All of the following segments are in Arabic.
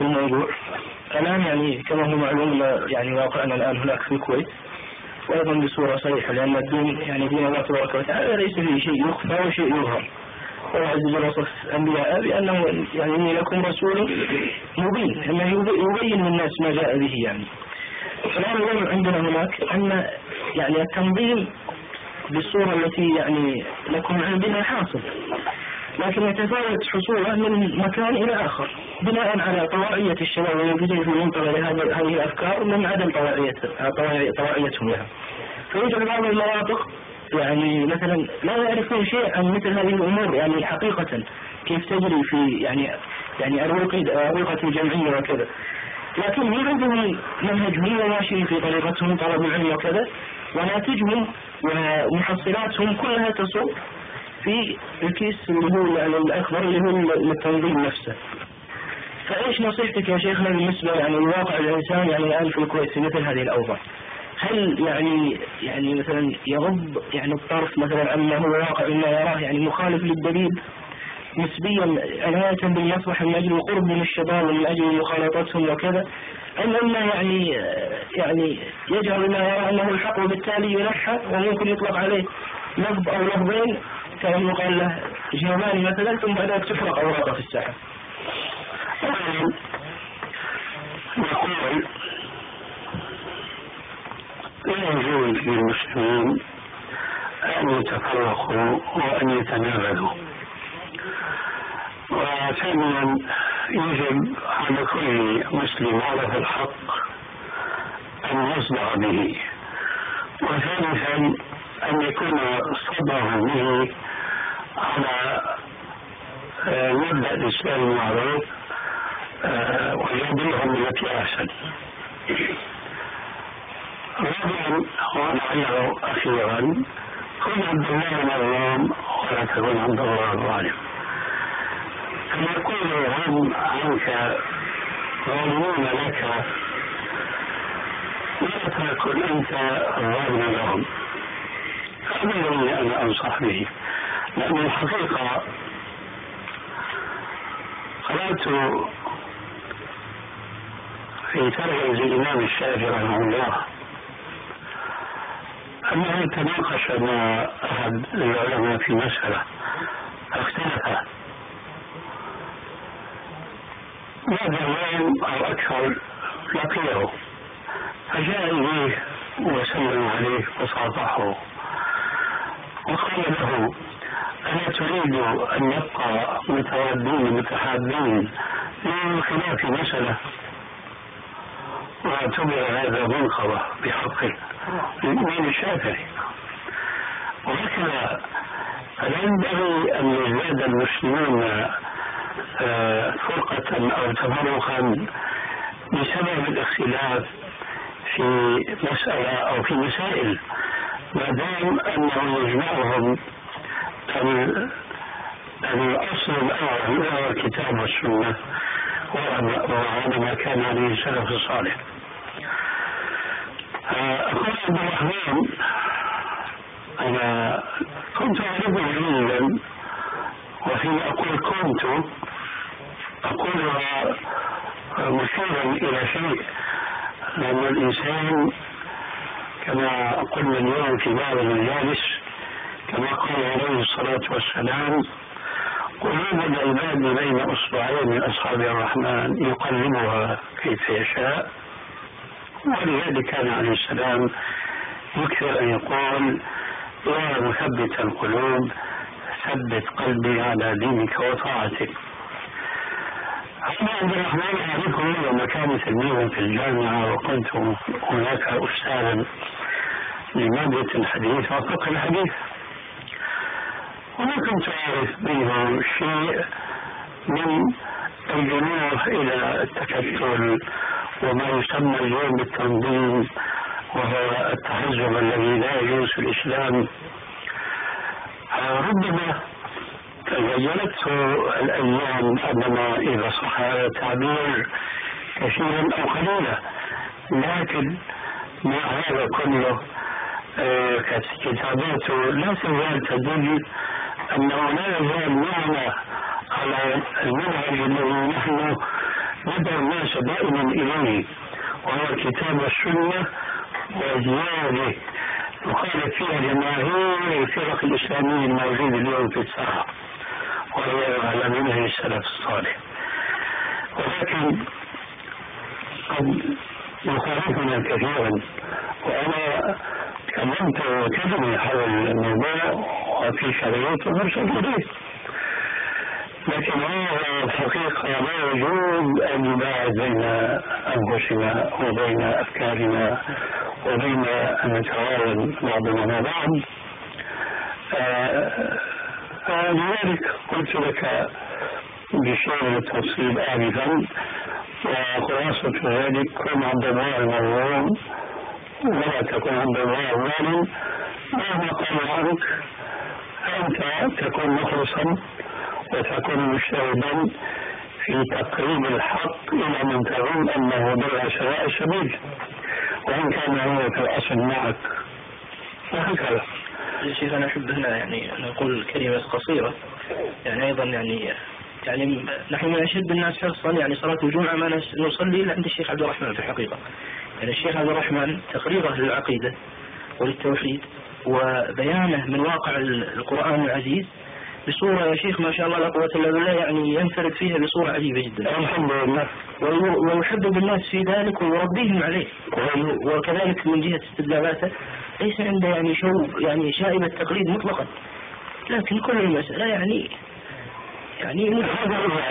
في الموضوع. الآن يعني كما هو معلوم يعني واقعنا الآن هناك في الكويت وأيضا بصورة صريحة لأن الدين يعني دين الله تبارك وتعالى ليس فيه شيء يخفى وشيء يظهر الله عز وجل وصف أنبياء بأنه يعني إني لكم رسول مبين أنه يبين للناس ما جاء به يعني. فالآن الأمر عندنا هناك أن يعني التنظيم بالصورة التي يعني لكم عندنا حاصل. لكن يتفاوت حصوله من مكان إلى آخر بناء على طواعية الشباب والموجودين في المنطقة لهذه الأفكار من عدم طواعية طواعيتهم لها. فيوجد بعض المناطق يعني مثلا لا يعرفون شيء عن مثل هذه الأمور يعني حقيقة كيف تجري في يعني يعني أروقة الجمعية وكذا. لكن ما عندهم منهجهم وماشيين في طريقتهم طلب العلم وكذا وناتجهم ومحصلاتهم كلها تصب في الكيس اللي هو يعني الأكبر اللي هو التنظيم نفسه. فإيش نصيحتك يا شيخنا بالنسبة يعني لواقع الإنسان يعني الآن في الكويت في مثل هذه الأوضاع؟ هل يعني يعني مثلا يغض يعني الطرف مثلا عما هو واقع ما يراه يعني مخالف للدليل؟ نسبيا عناية بالمصلحة من أجل القرب من الشباب ومن أجل مخالطتهم وكذا؟ أم أنه يعني يعني يجعل ما يرى أنه الحق وبالتالي ينحى وممكن يطلق عليه لفظ أو لفظين كان يقال له جيرماني مثلا ثم بعد ذلك تفرق أوراقه في الساحة. نقول لا يجوز للمسلمين أن يتفرقوا وأن يتنابذوا وثانيا يجب على كل مسلم عرف الحق أن يصدع به وثالثا أن يكون صدره به على آه، مبدأ الإسلام المعروف آه، ويهديهم بالتي أحسن. رابعا ولعله أخيرا كن عبد الله مظلوم ولا تكن عبد الله الظالم كما يقول هم عنك ظالمون لك تكن أنت ظالما لهم هذا الذي أنا أنصح به. لأن الحقيقة قرأت في ترجمة الإمام الشافعي رحمه الله أنه تناقش مع أحد العلماء في مسألة فاختلف بعد يوم أو أكثر؟ لقيه. فجاء إليه وسلم عليه وصافحه وقال له ألا تريد أن نبقى متوادين متحابين من خلاف مسألة؟ واعتبر هذا منقضة بحقه للإمام الشافعي. وهكذا فلا ينبغي أن يزداد المسلمون آه، فرقة أو تفرقا بسبب الاختلاف في مسألة أو في مسائل ما دام أنه يجمعهم الأصل الأول هو الكتاب والسنة وهذا ما كان عليه السلف الصالح. أخوي عبد الرحمن أنا كنت أعرفه جيدا وحين أقول كنت أقولها مشيرا إلى شيء. لأن الإنسان كما قلنا اليوم في بعض المجالس كما قال عليه الصلاة والسلام قلوب العباد بين أصبعين من أصحاب الرحمن يقلبها كيف يشاء. ولذلك كان عليه السلام يكثر أن يقول يا مثبت القلوب ثبت قلبي على دينك وطاعتك. عبد الرحمن أعرفه لما كان تلميذا في الجامعة وكنت هناك أستاذا لمادة الحديث وفقه الحديث. وما كنت أعرف منه شيء من الجنوح إلى التكتل وما يسمى اليوم بالتنظيم وهو التحزب الذي لا يجوز في الإسلام. ربما تغيرته الأيام ربما إذا صح هذا التعبير كثيرا أو قليلا. لكن مع هذا كله آه، كتاباته لا تزال تدل أنه لا يزال معنا على المنهج الذي نحن ندعو الناس دائما إليه وهو الكتاب والسنة وزيادة يخالف فيها جماهير الفرق الإسلامية الموجودة اليوم في الساحة. وهي على منهج السلف الصالح. ولكن قد يخالفنا كثيرا وأنا تكلمت كلمة حول الموضوع وفي شرعية مرسل إليه لكن هو الحقيقة لا يجوز أن نباعد بين أنفسنا وبين أفكارنا وبين أن نتعاون بعضنا مع بعض. آه، لذلك قلت لك بشيء التفصيل آنفا. وخلاصة ذلك كن عبد الله المظلوم ولا تكن عبد الله الظالم مهما قال عنك فأنت تكون مخلصا وتكون مجتهدا في تقريب الحق إلى من تظن أنه ضل سواء السبيل وإن كان هو في الأصل معك. وهكذا شيخ أنا أحب هنا يعني أن أقول كلمة قصيرة. يعني أيضا يعني يعني نحن من أشد الناس حرصا يعني صلاة الجمعة ما نصلي إلا عند الشيخ عبد الرحمن في الحقيقة. يعني الشيخ عبد الرحمن تقريره للعقيدة وللتوحيد وبيانه من واقع القرآن العزيز بصورة يا شيخ ما شاء الله لا قوة إلا بالله يعني ينفرد فيها بصورة عجيبة جدا. الحمد لله. ويحبب الناس في ذلك ويربيهم عليه. وكذلك من جهة استدلالاته ليس عنده يعني شو يعني شائبة تقليد مطلقا. لكن كل المسألة يعني يعني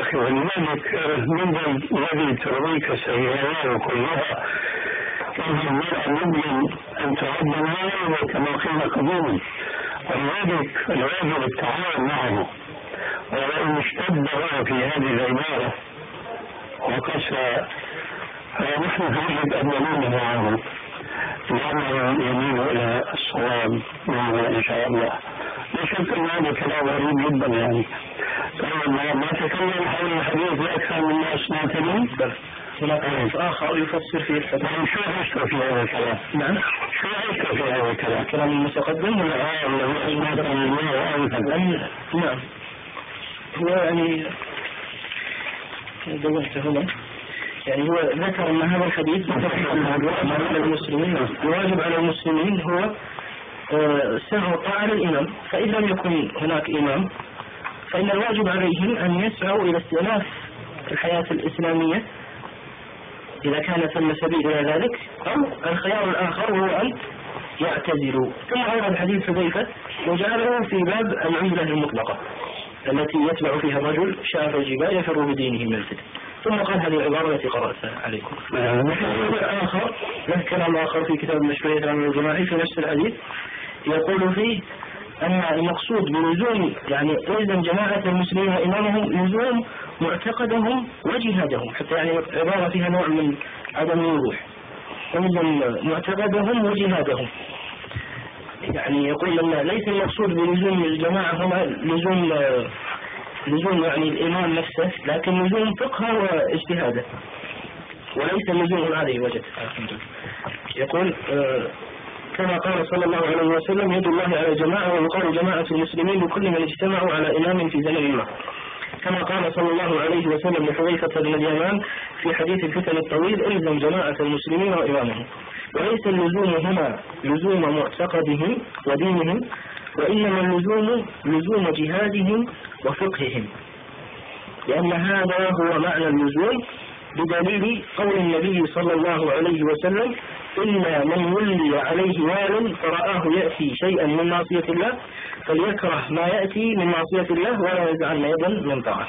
أخي ولذلك من الذي ترويك سيئات كلها كان المرأة ممكن أن تعد مالا كما قيل قديما ولذلك الواجب التعاون معه ولئن اشتد في هذه العبارة وقسى فنحن نجد أن نمين معه. لأنه يميل إلى الصواب معنا إن شاء الله لا شك أن هذا كلام غريب جدا يعني. طيب ما تكلم حول الحديث أكثر من ما أسمعت بل هناك حديث آخر يفسر فيه الحديث. نعم شو عشت في هذا الكلام؟ نعم. شو عشت في هذا الكلام؟ كلام المتقدم ولا؟ آه آنفا نعم. هو يعني دونت هنا. يعني هو ذكر أن هذا الحديث على المسلمين. الواجب على المسلمين هو سمع الطاعة للإمام. فإن لم يكن هناك إمام فإن الواجب عليهم أن يسعوا إلى استئناف الحياة الإسلامية. إذا كان ثم سبيل إلى ذلك أو الخيار الآخر هو أن يعتزلوا. ثم أورد حديث حذيفة وجعله في باب العزلة المطلقة التي يتبع فيها الرجل شاف الجبال يفر بدينه من الفتن. ثم قال هذه العبارة التي قرأتها عليكم. آخر له كلام آخر في كتاب مشروعية العمل الجماعي في نفس الحديث. يقول فيه أن المقصود بلزوم يعني إلزم جماعة المسلمين وإمامهم لزوم معتقدهم وجهادهم حتى يعني عبارة فيها نوع من عدم الوضوح. إلزم معتقدهم وجهادهم. يعني يقول أن ليس المقصود بلزوم الجماعة هنا لزوم لزوم يعني الإمام نفسه لكن لزوم فقهه واجتهاده وليس اللزوم هذه وجد يقول آه كما قال صلى الله عليه وسلم يد الله على جماعة ويقال جماعة المسلمين لكل من اجتمعوا على إمام في زمن ما. كما قال صلى الله عليه وسلم لحذيفة بن اليمان في حديث الفتن الطويل الزم جماعة المسلمين وإمامهم. وليس اللزوم هنا لزوم معتقدهم ودينهم وإنما اللزوم لزوم جهادهم وفقههم. لأن هذا هو معنى اللزوم بدليل قول النبي صلى الله عليه وسلم إلا من ولي عليه وال فرآه يأتي شيئا من معصية الله فليكره ما يأتي من معصية الله ولا يزعل يدا من طاعة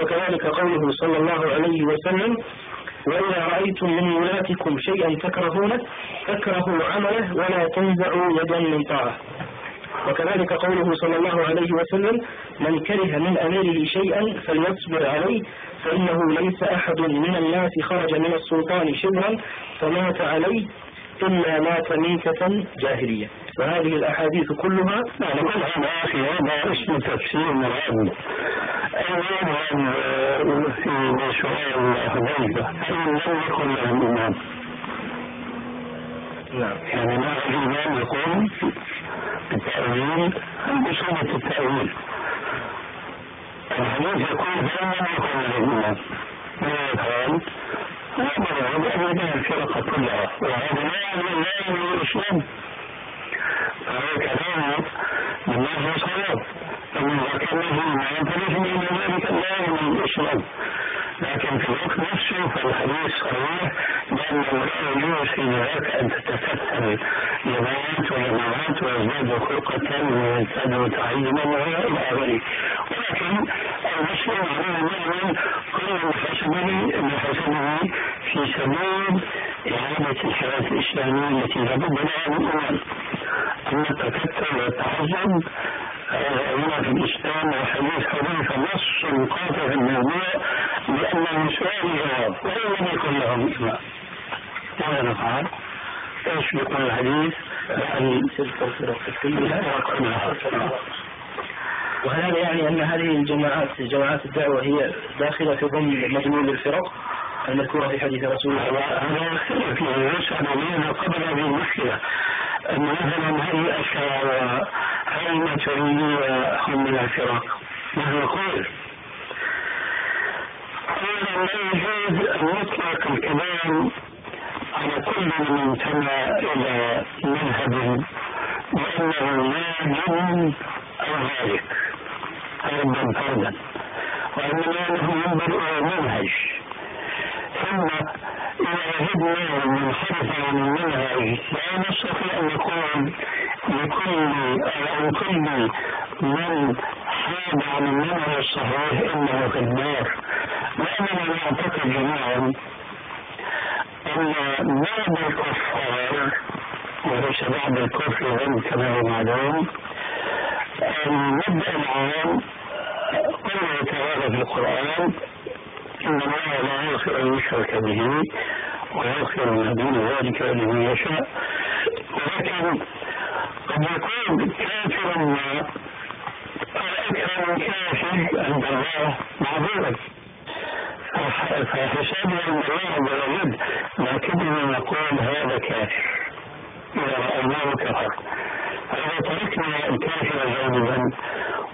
وكذلك قوله صلى الله عليه وسلم وإذا رأيتم من ولاتكم شيئا تكرهونه فاكرهوا عمله ولا تنزعوا يدا من طاعة وكذلك قوله صلى الله عليه وسلم من كره من أميره شيئا فليصبر عليه فإنه ليس أحد من الناس خرج من السلطان شبرا فمات عليه إلا مات ميتة جاهلية. وهذه الأحاديث كلها نعم. هذا أخي هذا اسم تفسير مراد. أولا في سؤال حذيفة أن لم يكن لهم إمام نعم. يعني ما الإمام يقول التأويل بصورة التأويل الحديث يقول يكن لهم إمام ماذا يفعل؟ أمر بأن يدعي الفرق كلها وهذا لا يعني لا يعني الإسلام فهو كلام من الله صواب فمن ذكر له ما فليس من ذلك لا يعني الإسلام لكن في الوقت نفسه فالحديث صريح بأن لا يجوز في ذاك أن تتكتل جماعات وجماعات ويزداد خلقة ويزداد متعينا وإلى آخره. ولكن المسلم عليه يعمل كل بحسبه بحسبه في سبيل إعادة الحياة الإسلامية التي لابد لها من أما التكتل والتحزب هنا في الإسلام وحديث حديث نص قاطع في الموضوع لأن السؤال جواب ولم يكن لهم إمام ماذا نفعل؟ إيش بيقول الحديث؟ عن تلك الفرق كلها وهل هذا يعني أن هذه الجماعات جماعات الدعوة هي داخلة في ضمن مجموع الفرق المذكورة في حديث رسول الله؟ هذا يختلف يعني لماذا قبل هذه المشكلة أن مثلا هل هل الماتريدية هم من الفرق؟ نحن نقول أولا لا يجوز أن يطلق الكلام على كل من انتمى إلى مذهب بأنه لاجم أو هالك فردا فردا وإنما أنه ينظر إلى منهج ثم وجدنا منحرفا عن المنهج لا نستطيع أن نقول لكل أو عن كل من حاد عن المنهج الصحيح إنه في النار لأننا نعتقد جميعا أن بعض الكفار وليس بعد الكفر ذنب كما هو معلوم المبدأ العام قوله تعالى في القرآن إن الله لا يغفر أن يشرك به ويغفر ما دون ذلك لمن يشاء. ولكن قد يكون كافرا ما أكثر من كافر عند الله معذورا. فحسابه عند الله عز وجل لكننا نقول هذا كافر. إذا رأيناه كفر. فإذا تركنا الكافر جانبا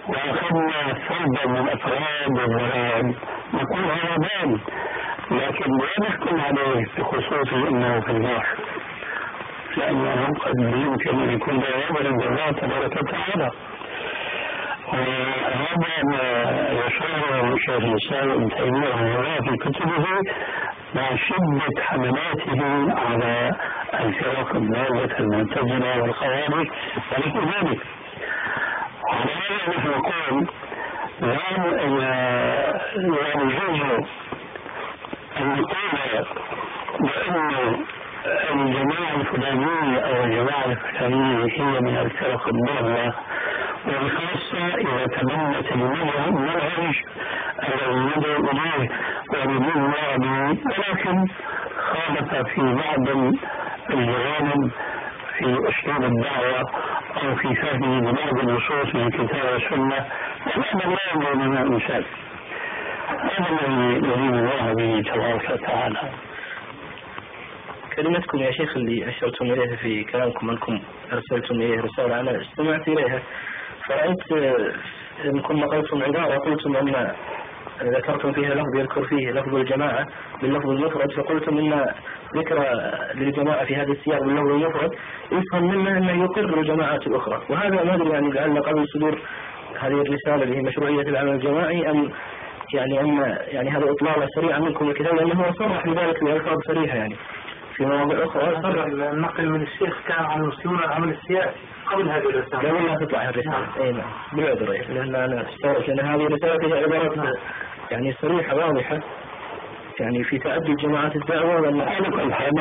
وأخذنا فردا من أفراد الضلال نقول هذا لكن لا نحكم عليه بخصوص أنه في النار لأنه قد يمكن أن يكون عند الله تبارك وتعالى وهذا ما يشار شيخ الإسلام ابن تيمية رحمه في كتبه مع شدة حملاته على الفرق الضاله المعتزلة والخوارج ولكن ذلك هذا نحن نقول بان الجماعة الفلانية أو الجماعة الفلانية هي من الفرق الضالة وبخاصة إذا تبنت المنهج الذي يدعو إليه الله به ولكن خالف في بعض الجوانب في أسلوب الدعوة أو في فهمه لبعض النصوص من الكتاب والسنة فهذا لا ينبغي من الإنسان. هذا الذي يدين الله به تبارك وتعالى. كلمتكم يا شيخ اللي أشرتم إليها في كلامكم أنكم أرسلتم إليه رسالة أنا استمعت إليها. فرأيت أنكم نقلتم عبارة قلتم أن ذكرتم فيها لفظ يذكر فيه لفظ الجماعة باللفظ المفرد فقلتم أن ذكر للجماعة في هذا السياق باللفظ المفرد يفهم منه أنه يقر الجماعات الأخرى. وهذا ما أدري يعني لعل قبل صدور هذه الرسالة اللي هي مشروعية العمل الجماعي أم يعني أن يعني هذا إطلالة سريعة منكم الكتاب لأنه صرح بذلك بألفاظ صريحة يعني. في مواضع أخرى. النقل من الشيخ كان عن المسلمون العمل السياسي قبل هذه الرسالة. قبل لا تطلع الرسالة. نعم. اي نعم. بالعذر لأن أنا استغربت لأن هذه الرسالة فيها عبارات نعم. يعني صريحة واضحة. يعني في تعدي جماعات الدعوة ولا هذا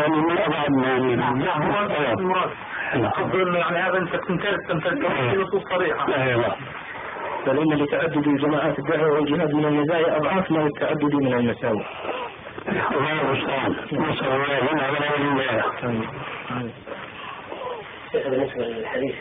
من أبعد ما نعم. هو المراد. يعني هذا أنت تمتلك تمتلك نصوص صريحة أيوه بل إن لتعدد جماعات الدعوة والجهاد من المزايا أضعاف من التعدد من المساوئ. الله المستعان نسأل الله لنا ولا بالنسبة للحديث